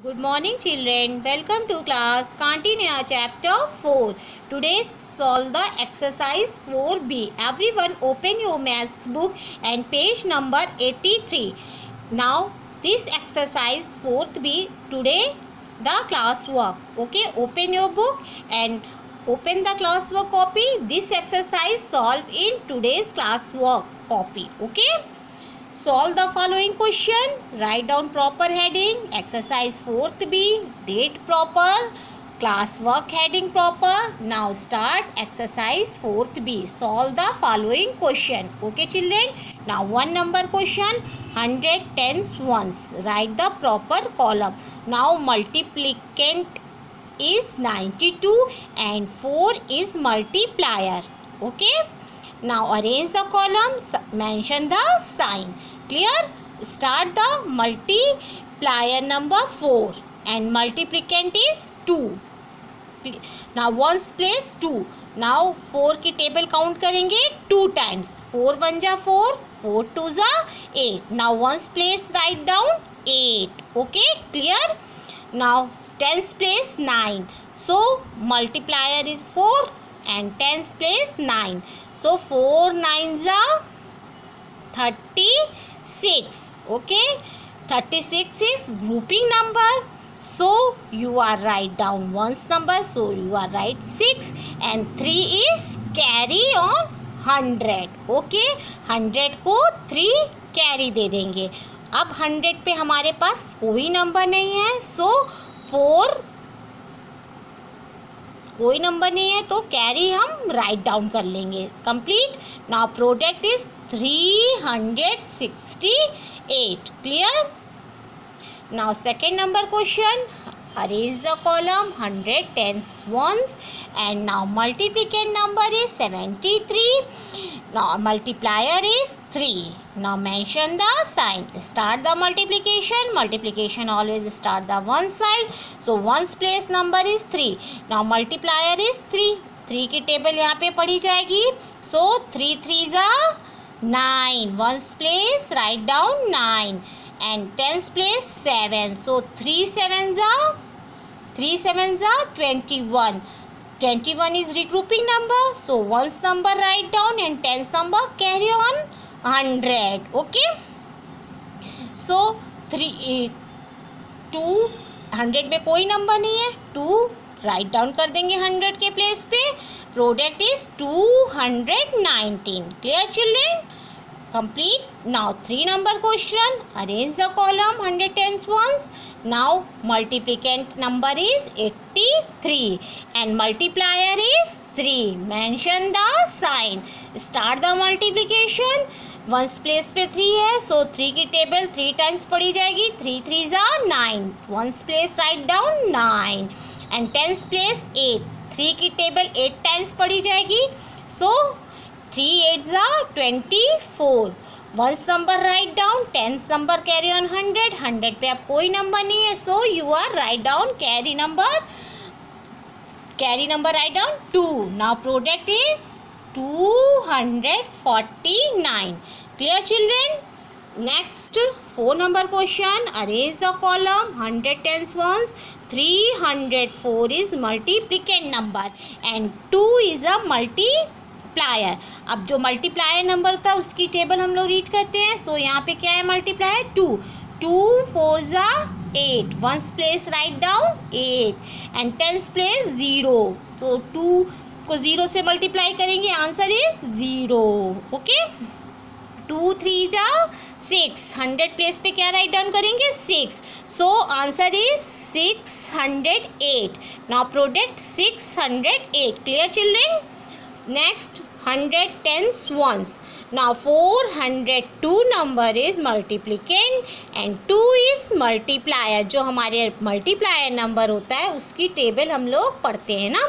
Good morning children. Welcome to class. Continue chapter 4. Today solve the exercise 4b. Everyone open your maths book and page number 83. Now this exercise 4b today the class work. Okay, open your book and open the class work copy. This exercise solve in today's class work copy. Okay. Solve the following question. Write down proper heading. Exercise 4th B. Date proper. Class work heading proper. Now start exercise 4th B. Solve the following question. Okay children. Now one number question. 100 tens ones. Write the proper column. Now multiplicand is 92 and 4 is multiplier. Okay. Now arrange the columns, mention the sign. Clear? Start the multiplier number 4 and multiplicand is 2. Now ones place 2. Now 4 की table count करेंगे two times four one जा four four to जा eight now ones place write down eight okay clear now tens place 9 so multiplier is 4 and tens place nine so four nine जा thirty six okay thirty six is grouping number so you are write down ones number so you are write six and three is carry on hundred okay hundred को three carry दे देंगे. अब hundred पे हमारे पास कोई number नहीं है. सो फोर कोई नंबर नहीं है तो कैरी हम राइट डाउन कर लेंगे। Complete now product is three hundred sixty eight clear now second number question arrange the column 100 tens ones. And multiplicand number is seventy 73 now multiplier is 3 now mention the sign start the multiplication multiplication always start the one side so ones place number is 3 now multiplier is 3 3 की table यहाँ पे पढ़ी जाएगी so three three ज़ा nine ones place write down nine and tens place 7 so 3 sevens are 3 sevens are 21 21 is regrouping number so ones number write down and tens number carry on 100 okay so 3 two hundred में कोई number नहीं है two write down कर देंगे hundred के place पे product is two hundred nineteen clear children complete now three number question arrange the column 100 tens ones now multiplicand number is 83 and multiplier is 3 mention the sign start the multiplication ones place पे three है सो three की table three times पढ़ी जाएगी three three ज़ा nine ones place write down nine and tens place eight three की table eight times पढ़ी जाएगी so three eight ज़ा twenty four ones number write down tenth number carry on hundred hundred पे अब कोई number नहीं है. So you are write down carry number carry number write down two now product is two hundred forty nine clear children next four number question arrange the column hundred tens ones three hundred four is multiplicand number and two is a multi multiplier अब जो multiplier number है उसकी table हम लोग read करते हैं। सो यहाँ पे क्या है मल्टीप्लायर टू टू फोर ज़ा eight ones place right down eight and tens place zero तो टू को ज़ीरो से मल्टीप्लाई करेंगे। Answer is zero okay two three जा सिक्स हंड्रेड प्लेस पे क्या राइट डाउन करेंगे? Six so answer is six hundred eight now product six hundred eight clear children next 100 tens ones now 402 number is multiplicand and 2 is multiplier. जो हमारे multiplier number होता है उसकी table हम लोग पढ़ते हैं ना।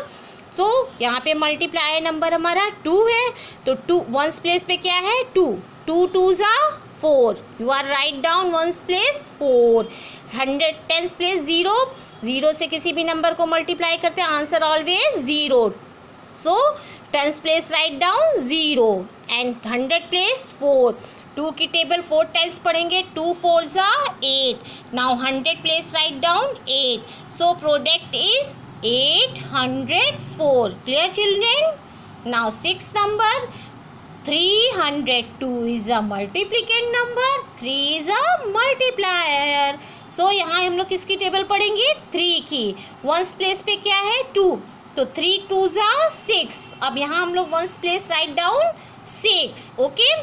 सो so, यहाँ पे मल्टीप्लायर नंबर हमारा टू है। तो टू वंस प्लेस पे क्या है? टू टू टू ज़ा four you are right down ones place four hundred tens place zero zero से किसी भी नंबर को मल्टीप्लाई करते हैं answer always zero so tens place right down zero and hundred place four two की table four times पढ़ेंगे two four ज़ा eight now hundred place right down eight so product is eight hundred four clear children now six number three hundred two is a multiplicand number three is a multiplier so यहाँ हम लोग किसकी table पढ़ेंगे? Three की. Ones place पे क्या है? Two तो थ्री टू ज़ा सिक्स अब यहाँ हम लोग ones place right down six okay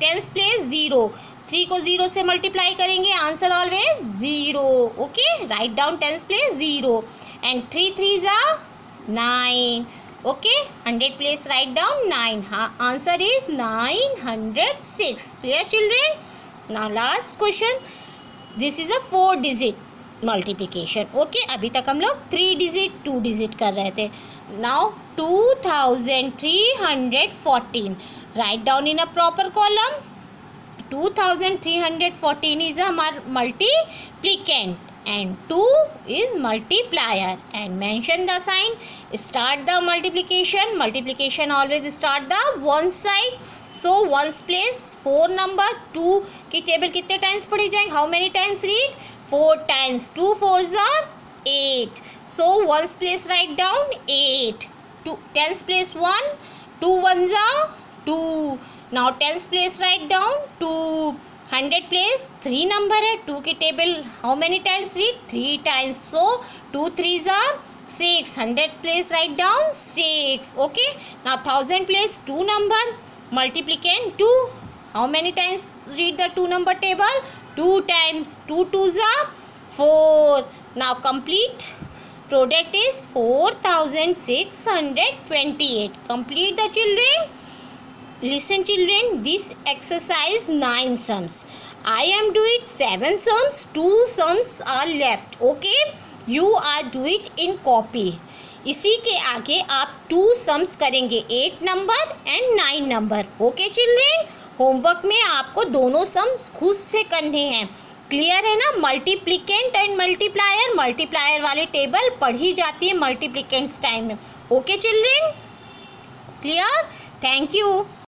tens place zero three को ज़ीरो से मल्टीप्लाई करेंगे answer always zero okay right down tens place zero and three three ज़ा nine okay? 100 place write down 9 ha, answer is 906 clear children? Now last question this is a four digit. Multiplication okay अभी तक हम लोग three digit two digit कर रहे थे. Now two thousand three hundred fourteen right down in a proper column two thousand three hundred fourteen is हमारा multiplicand and 2 is multiplier. And mention the sign. Start the multiplication. Multiplication always start the one side. So, ones place 4 number 2 की table कितने times पढ़ी जाएँगे how many times read 4 times. 2 fours are 8 so 1's place write down 8 two, 10's place 1 2 ones are 2 now 10's place write down 2 100 place 3 number. है 2 के table how many times read? 3 times. So 2 threes are 6 100 place write down 6 okay? Now 1000 place 2 number. Multiplicand 2 how many times read the 2 number table? 2 times 2 to are 4. Now complete product is 4628. Complete the children. Listen children, this exercise 9 sums. I am doing 7 sums, 2 sums are left. Okay, you are doing in copy. इसी के आगे आप two sums करेंगे eight number and nine number okay children homework में आपको दोनों sums खुद से करने हैं। क्लियर है ना? मल्टीप्लिकेंट एंड मल्टीप्लायर मल्टीप्लायर वाले टेबल पढ़ी जाती है मल्टीप्लिकेंट्स टाइम में। Okay children clear thank you